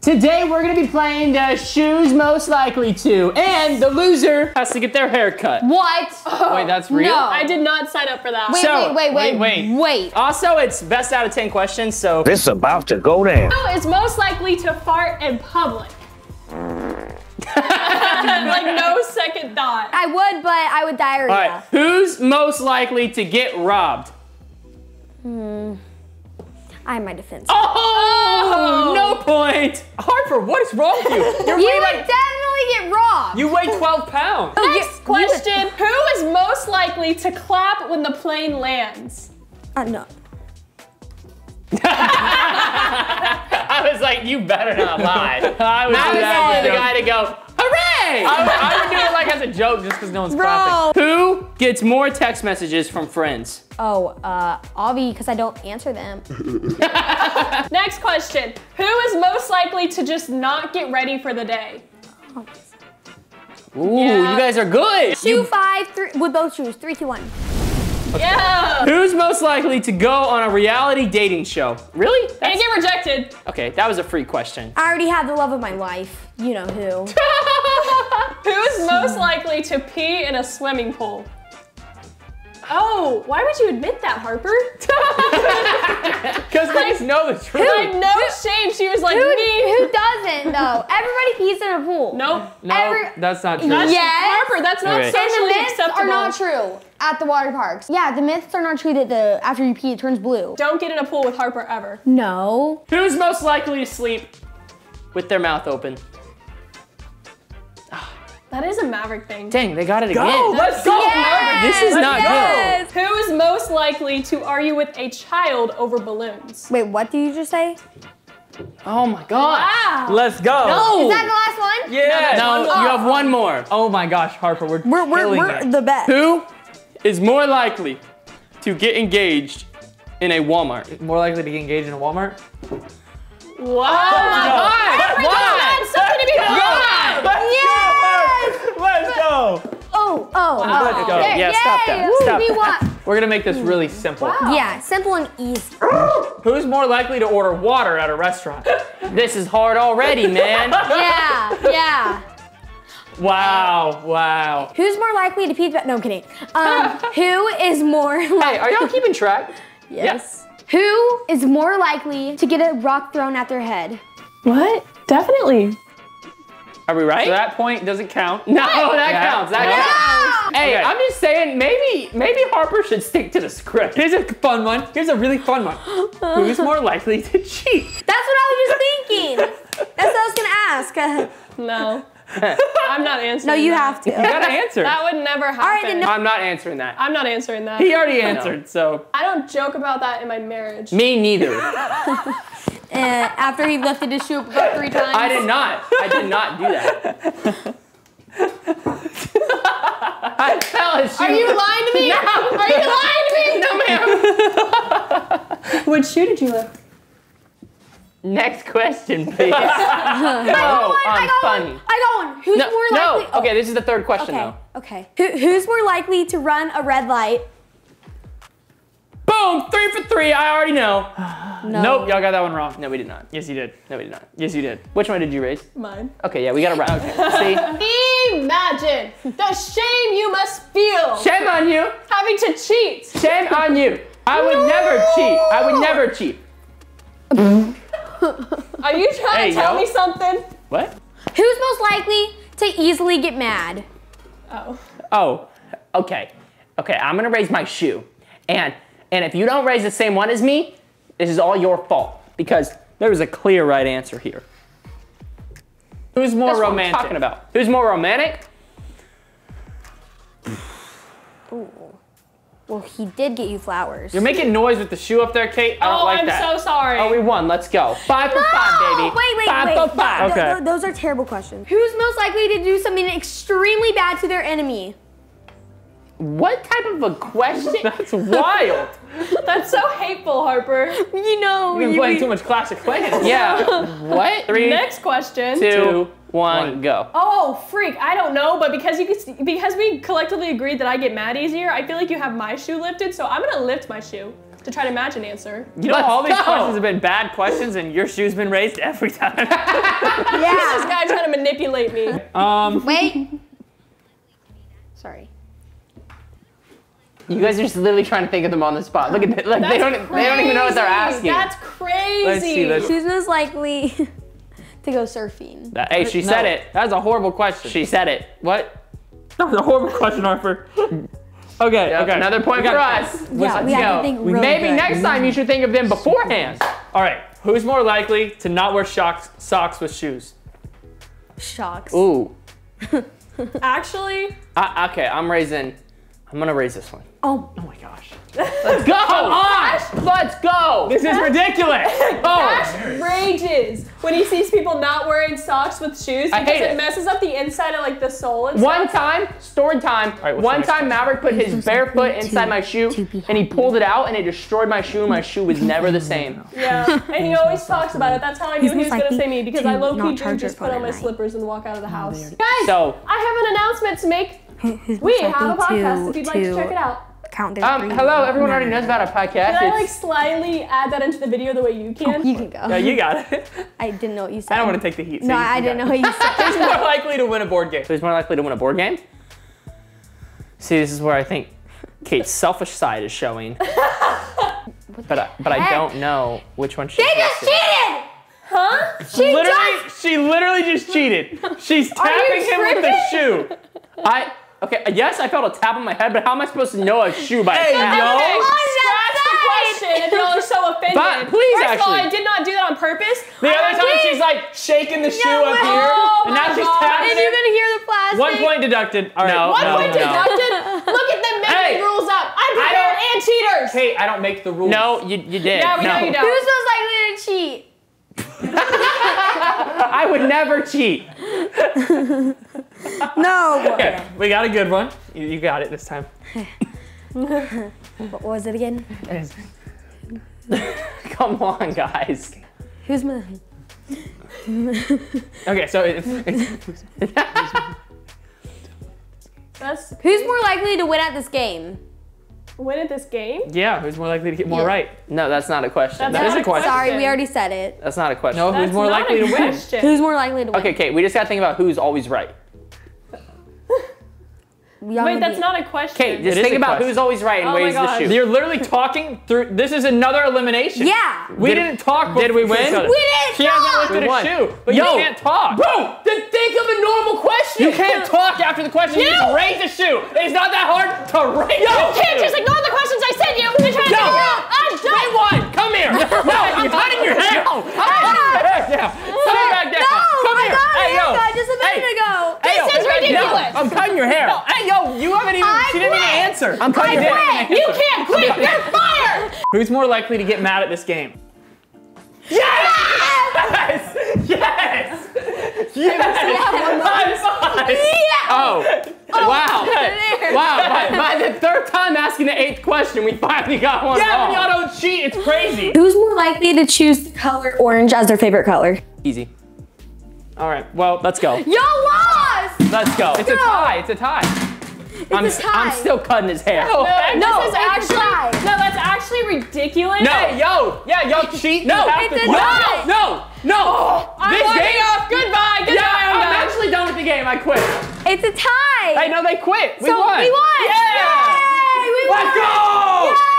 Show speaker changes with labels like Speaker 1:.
Speaker 1: Today we're gonna be playing the shoes most likely to, and the loser has to get their hair cut.
Speaker 2: What?
Speaker 3: Oh, Wait, that's real?
Speaker 2: No.
Speaker 4: I did not sign up for that.
Speaker 2: Wait,
Speaker 1: So,
Speaker 2: wait, wait,
Speaker 3: wait,
Speaker 2: wait, wait.
Speaker 1: Also, it's best out of 10 questions, so
Speaker 5: This about to go down.
Speaker 4: Who is most likely to fart in public? like no second thought.
Speaker 2: I would, but I would diarrhea.
Speaker 1: all right, who's most likely to get robbed?
Speaker 2: I have my defense.
Speaker 1: Oh, no point.
Speaker 3: Harper, what is wrong with you? You're
Speaker 2: you would
Speaker 3: like,
Speaker 2: definitely get robbed.
Speaker 3: you weigh 12 pounds.
Speaker 2: Oh, you-
Speaker 4: Next question: Who is most likely to clap when the plane lands?
Speaker 2: Uh, no.
Speaker 1: I was like, you better not lie.
Speaker 3: I would
Speaker 1: I was
Speaker 3: that
Speaker 1: the guy to go, hooray!
Speaker 3: I would, I would do it like as a joke just because no one's clapping.
Speaker 1: Who gets more text messages from friends?
Speaker 2: Oh, uh, Avi, because I don't answer them.
Speaker 4: Next question: Who is most likely to just not get ready for the day?
Speaker 1: Ooh,
Speaker 4: Yeah.
Speaker 1: you guys are good.
Speaker 2: Two, five, three, with both shoes. Three, two, one.
Speaker 4: Yeah.
Speaker 1: Who's most likely to go on a reality dating show? Really?
Speaker 4: And get rejected.
Speaker 1: okay, that was a free question.
Speaker 2: I already have the love of my life. You know who.
Speaker 4: Who is hmm. most likely to pee in a swimming pool? Oh, why would you admit that, Harper?
Speaker 3: Because they just know the truth.
Speaker 4: like no shame. She was like
Speaker 2: who,
Speaker 4: me.
Speaker 2: who doesn't, though? Everybody pees in a pool.
Speaker 4: Nope.
Speaker 3: No,
Speaker 2: Every-
Speaker 3: that's not true.
Speaker 4: That's
Speaker 2: Yes.
Speaker 4: Harper. That's not
Speaker 1: Okay.
Speaker 2: And the myths
Speaker 4: acceptable.
Speaker 2: are not true at the water parks. Yeah, the myths are not true that the after you pee it turns blue.
Speaker 4: Don't get in a pool with Harper ever.
Speaker 2: No.
Speaker 1: Who's most likely to sleep with their mouth open?
Speaker 4: That is a Maverick thing.
Speaker 1: Dang, they got it
Speaker 3: Go,
Speaker 1: again.
Speaker 3: let's go.
Speaker 1: This is not
Speaker 2: Yes.
Speaker 4: Who is most likely to argue with a child over balloons?
Speaker 2: Wait, what did you just say?
Speaker 1: Oh my god.
Speaker 4: Wow.
Speaker 3: Let's go.
Speaker 1: No.
Speaker 2: Is that the last one?
Speaker 3: Yeah.
Speaker 1: No, you have one more.
Speaker 3: Oh my gosh, Harper, we're,
Speaker 2: We're, we're,
Speaker 3: killing
Speaker 2: we're
Speaker 3: it.
Speaker 2: the best.
Speaker 1: Who is more likely to get engaged in a Walmart?
Speaker 3: More likely to get engaged in a Walmart?
Speaker 4: Wow.
Speaker 1: Oh
Speaker 4: Why?
Speaker 2: Oh, oh.
Speaker 3: Let's go.
Speaker 2: There,
Speaker 1: Yeah, stop
Speaker 2: yay!
Speaker 1: that.
Speaker 2: Woo,
Speaker 1: Stop
Speaker 2: we
Speaker 1: that.
Speaker 2: won.
Speaker 3: We're gonna make this really simple.
Speaker 2: Yeah, simple and easy.
Speaker 3: Who's more likely to order water at a restaurant?
Speaker 1: This is hard already, man.
Speaker 2: Yeah, yeah.
Speaker 3: Wow, wow.
Speaker 2: Who's more likely to pee? No, I'm kidding. Um, who is more
Speaker 1: hey, are y'all keeping track?
Speaker 2: Yes. Who is more likely to get a rock thrown at their head?
Speaker 4: What? Definitely.
Speaker 1: Are we right?
Speaker 3: So that point doesn't count.
Speaker 1: no, that
Speaker 3: Yeah.
Speaker 1: counts. That
Speaker 3: Yeah.
Speaker 1: counts. Hey,
Speaker 3: Okay.
Speaker 1: I'm just saying, maybe maybe Harper should stick to the script.
Speaker 3: Here's a fun one. Here's a really fun one. Who's more likely to cheat?
Speaker 2: That's what I was just thinking. That's what I was gonna ask.
Speaker 4: No. I'm not answering.
Speaker 2: no, you
Speaker 4: that.
Speaker 2: have to.
Speaker 3: You gotta answer.
Speaker 4: That would never happen.
Speaker 2: right, then no-
Speaker 1: I'm not answering that.
Speaker 4: I'm not answering that.
Speaker 1: He already answered, so
Speaker 4: I don't joke about that in my marriage.
Speaker 1: me neither.
Speaker 2: Uh, after he lifted his shoe up about three times.
Speaker 1: I did not. I did not do that. I fell his shoe.
Speaker 4: Are you lying to me? No. Are you lying to me?
Speaker 1: No, ma'am.
Speaker 4: Which shoe did you lift?
Speaker 1: Next question, please.
Speaker 2: I got one. I
Speaker 1: I'm
Speaker 2: got
Speaker 1: funny.
Speaker 2: one. I got one. Who's
Speaker 1: No,
Speaker 2: more likely? oh,
Speaker 1: Okay, this is the third question
Speaker 2: Okay.
Speaker 1: though.
Speaker 2: Okay. Who, who's more likely to run a red light?
Speaker 1: Boom, three for three. I already know.
Speaker 2: No.
Speaker 3: Nope, y'all got that one wrong.
Speaker 1: No, we did not.
Speaker 3: Yes, you did.
Speaker 1: No, we did not.
Speaker 3: Yes, you did.
Speaker 1: Which one did you raise?
Speaker 4: Mine.
Speaker 1: Okay, yeah, we got it right. Okay. See?
Speaker 4: Imagine the shame you must feel
Speaker 1: Shame on you.
Speaker 4: having to cheat.
Speaker 1: Shame on you. I would never cheat. I would never cheat.
Speaker 4: Are you trying
Speaker 1: Hey,
Speaker 4: to tell
Speaker 1: yo.
Speaker 4: me something?
Speaker 1: What?
Speaker 2: Who's most likely to easily get mad?
Speaker 4: Oh.
Speaker 1: Oh, okay. Okay, I'm gonna raise my shoe. And and if you don't raise the same one as me, this is all your fault. Because there was a clear right answer here.
Speaker 3: Who's more
Speaker 1: That's what I'm
Speaker 3: romantic?
Speaker 1: talking about. Who's more romantic?
Speaker 2: Well, he did get you flowers.
Speaker 3: You're making noise with the shoe up there, Kate. I don't
Speaker 4: Oh,
Speaker 3: like
Speaker 4: I'm
Speaker 3: that.
Speaker 4: so sorry.
Speaker 1: Oh, we won. Let's go. Five for
Speaker 2: No!
Speaker 1: five, baby.
Speaker 2: Wait, wait,
Speaker 1: five
Speaker 2: wait.
Speaker 1: for five.
Speaker 2: Th- th-
Speaker 3: Okay.
Speaker 2: those are terrible questions. Who's most likely to do something extremely bad to their enemy?
Speaker 1: What type of a question?
Speaker 3: That's wild.
Speaker 4: That's so hateful, Harper.
Speaker 2: You know,
Speaker 3: You've been playing too much Clash of Clans.
Speaker 1: yeah. What? Three,
Speaker 4: Next question.
Speaker 1: two, one,
Speaker 3: one.
Speaker 1: go.
Speaker 4: Oh, freak! I don't know, but because you could, because we collectively agreed that I get mad easier, I feel like you have my shoe lifted, so I'm gonna lift my shoe to to try to match an answer.
Speaker 3: You know,
Speaker 1: Let's
Speaker 3: all these
Speaker 1: go.
Speaker 3: questions have been bad questions, and your shoe's been raised every time. yeah.
Speaker 4: This
Speaker 2: Yeah.
Speaker 4: guy trying to manipulate me.
Speaker 3: um,
Speaker 2: Wait. Sorry.
Speaker 1: You guys are just literally trying to think of them on the spot. Look at that. Like they don't. They don't even know what they're asking.
Speaker 4: That's crazy.
Speaker 3: Let's see, let's-
Speaker 2: Who's most likely to go surfing?
Speaker 1: That- hey, she said it.
Speaker 3: That's a horrible question.
Speaker 1: She said it. What?
Speaker 3: that was a horrible question, Harper. Okay,
Speaker 1: Yep,
Speaker 3: okay.
Speaker 1: Another point
Speaker 3: We
Speaker 1: for
Speaker 3: got-
Speaker 1: us.
Speaker 2: Yeah, we
Speaker 1: Let's
Speaker 2: have
Speaker 1: go.
Speaker 2: to think really
Speaker 1: Maybe
Speaker 2: good.
Speaker 1: next time you should think of them beforehand.
Speaker 3: All right, who's more likely to not wear shocks, socks with shoes?
Speaker 2: Shocks.
Speaker 1: Ooh.
Speaker 4: Actually,
Speaker 1: I, okay, I'm raising. I'm gonna raise this one.
Speaker 2: Oh,
Speaker 3: Oh my gosh.
Speaker 1: Let's go! Come on! Let's go!
Speaker 3: This is ridiculous.
Speaker 1: Oh,
Speaker 4: Ash rages when he sees people not wearing socks with shoes
Speaker 1: I
Speaker 4: because
Speaker 1: hate
Speaker 4: it
Speaker 1: it.
Speaker 4: messes up the inside of like the sole and
Speaker 1: one
Speaker 4: stuff.
Speaker 1: time, story time.
Speaker 3: right,
Speaker 1: one time,
Speaker 3: question?
Speaker 1: Maverick put his bare foot inside my shoe, and he pulled it out, and it destroyed my shoe. and My shoe was never the same.
Speaker 4: Yeah, and he always talks about it. That's how I knew he was gonna say me because I low
Speaker 2: not
Speaker 4: key just put on my slippers and walk out of the oh, house.
Speaker 1: So,
Speaker 4: I have an announcement to make.
Speaker 2: Who's
Speaker 4: We have a
Speaker 2: likely
Speaker 4: podcast if you'd like to
Speaker 2: to
Speaker 4: check it out.
Speaker 2: Count their
Speaker 1: um,
Speaker 2: breathing?
Speaker 1: hello, everyone already knows about our podcast.
Speaker 4: Can I like
Speaker 1: It's-
Speaker 4: slightly add that into the video the way you can?
Speaker 2: You can go.
Speaker 3: Yeah, you got it.
Speaker 2: I didn't know what you said.
Speaker 3: I don't want to take the heat. so
Speaker 2: No,
Speaker 3: you-
Speaker 2: I didn't know what you said.
Speaker 3: Who's more likely to win a board game?
Speaker 1: Who's more likely to win a board game? See, this is where I think Kate's selfish side is showing. but I, but I don't know which one she
Speaker 2: They just cheated!
Speaker 4: Huh?
Speaker 2: She
Speaker 3: literally,
Speaker 2: just.
Speaker 3: she literally just cheated. She's tapping him with the shoe.
Speaker 1: I okay. Uh, yes, I felt a tap on my head, but how am I supposed to know a shoe by
Speaker 3: Hey,
Speaker 1: a tap?
Speaker 3: yo.
Speaker 4: Okay,
Speaker 2: On
Speaker 4: scratch the
Speaker 2: that
Speaker 4: question if y'all are so offended.
Speaker 1: But please,
Speaker 4: First of all,
Speaker 1: actually.
Speaker 4: I did not do that on purpose.
Speaker 3: The other time
Speaker 4: did-
Speaker 3: she's like shaking the shoe up
Speaker 2: but-
Speaker 3: here,
Speaker 4: Oh
Speaker 3: and now
Speaker 4: my
Speaker 3: she's
Speaker 4: God.
Speaker 3: tapping
Speaker 2: And you're gonna hear the plastic.
Speaker 3: One point deducted. All right.
Speaker 1: No,
Speaker 4: One
Speaker 1: no,
Speaker 4: point
Speaker 1: no.
Speaker 4: deducted. Look at them making
Speaker 3: Hey.
Speaker 4: rules up. I'm
Speaker 3: I
Speaker 4: prepared
Speaker 3: don't-
Speaker 4: and cheaters.
Speaker 3: Hey, I don't make the rules.
Speaker 1: No, you you did.
Speaker 4: Yeah, we
Speaker 1: no.
Speaker 4: know you don't.
Speaker 2: Who's most likely to cheat?
Speaker 1: I would never cheat.
Speaker 2: No.
Speaker 3: Okay, we got a good one. You, you got it this time.
Speaker 2: What was it again?
Speaker 1: Come on, guys.
Speaker 2: Who's most?
Speaker 3: Okay, so it's, it's,
Speaker 4: That's
Speaker 2: Who's more likely to win at this game?
Speaker 4: win at this game.
Speaker 3: yeah, who's more likely to get more
Speaker 2: Yeah.
Speaker 3: right?
Speaker 1: No, that's not a question.
Speaker 4: That's
Speaker 3: That
Speaker 1: That
Speaker 3: is
Speaker 1: is
Speaker 3: a question.
Speaker 2: Sorry, we already said it.
Speaker 1: that's not a question.
Speaker 3: No, who's
Speaker 4: That's
Speaker 3: more likely to win?
Speaker 2: Who's more likely to win?
Speaker 1: Okay, Kate. We just gotta think about who's always right.
Speaker 2: We
Speaker 4: Wait, that's not a question.
Speaker 1: Kate, just
Speaker 3: It is
Speaker 1: think
Speaker 3: a
Speaker 1: about
Speaker 3: question.
Speaker 1: who's always right and
Speaker 4: Oh my
Speaker 1: weighs the
Speaker 4: gosh.
Speaker 1: shoe.
Speaker 3: You're literally talking through. This is another elimination.
Speaker 2: Yeah.
Speaker 3: We
Speaker 1: Did-
Speaker 3: didn't talk.
Speaker 1: did we
Speaker 3: before
Speaker 1: win?
Speaker 3: each other.
Speaker 2: We didn't
Speaker 3: She hasn't
Speaker 2: talk.
Speaker 3: lifted
Speaker 1: We
Speaker 3: a
Speaker 1: won.
Speaker 3: shoe, but
Speaker 1: Yo.
Speaker 3: you can't talk.
Speaker 1: Bro, then think of a normal question.
Speaker 3: You can't talk after the question. You
Speaker 4: You-
Speaker 3: just raise the shoe. It's not that hard to raise.
Speaker 1: Yo,
Speaker 3: the
Speaker 1: you
Speaker 4: can't
Speaker 3: shoe.
Speaker 4: just ignore the questions I sent you and try to
Speaker 1: Yo,
Speaker 4: figure out. I'm done.
Speaker 1: Rewind. Come here. No, I'm cutting your hair.
Speaker 3: No, hey, back down. Back down.
Speaker 2: No,
Speaker 3: Come
Speaker 2: I
Speaker 3: here.
Speaker 2: got
Speaker 3: hey,
Speaker 2: it.
Speaker 3: yo.
Speaker 2: I just a minute
Speaker 3: Hey.
Speaker 2: ago.
Speaker 3: Hey, yo, no. I'm cutting your hair. Hey, yo, you haven't even.
Speaker 2: I
Speaker 3: she didn't even answer.
Speaker 1: I'm cutting
Speaker 3: You
Speaker 1: your hair.
Speaker 4: You can't quit. You're fired.
Speaker 3: Who's more likely to get mad at this game? Yes! Yes! Yes! High five!
Speaker 1: Oh. oh, oh. wow. Wow. By, by the third time asking the eighth question, we finally got one
Speaker 3: Yeah,
Speaker 1: wrong.
Speaker 3: but y'all don't cheat. It's crazy.
Speaker 2: Who's more likely to choose the color orange as their favorite color?
Speaker 1: Easy.
Speaker 3: All right. Well,
Speaker 1: Let's go.
Speaker 2: Y'all lost!
Speaker 1: Let's go.
Speaker 3: it's a tie. It's a tie.
Speaker 1: I'm,
Speaker 2: a
Speaker 1: s-
Speaker 2: tie.
Speaker 1: I'm still cutting his hair.
Speaker 3: No.
Speaker 2: Oh, no,
Speaker 4: this is
Speaker 2: it's a
Speaker 4: actually
Speaker 2: tie.
Speaker 4: no. That's actually ridiculous.
Speaker 1: No.
Speaker 3: Hey, yo, yeah, y'all cheat.
Speaker 1: No.
Speaker 3: You
Speaker 2: It's a tie.
Speaker 1: No, no.
Speaker 4: Oh, I'm
Speaker 1: this
Speaker 4: logging
Speaker 1: game.
Speaker 4: off. Goodbye. Goodbye.
Speaker 1: Yeah,
Speaker 4: I'm
Speaker 1: I'm actually done with the game. I quit.
Speaker 2: It's a tie.
Speaker 3: Hey, no, they quit. We
Speaker 2: so
Speaker 3: won.
Speaker 2: we won.
Speaker 3: Yeah.
Speaker 2: Yay, we
Speaker 3: Let's
Speaker 2: won.
Speaker 3: go.